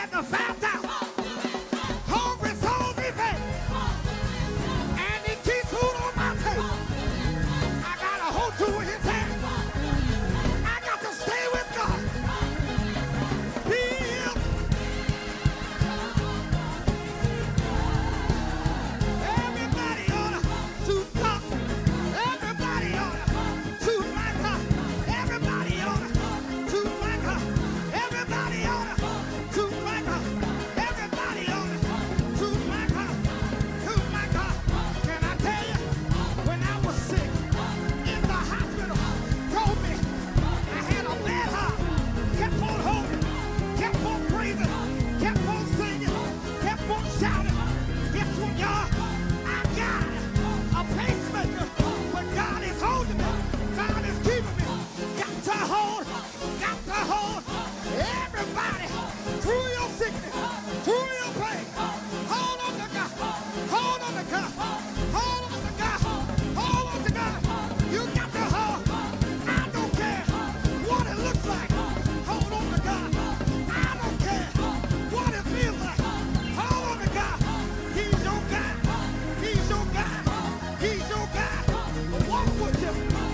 sacrifice. He's your back. Walk with him.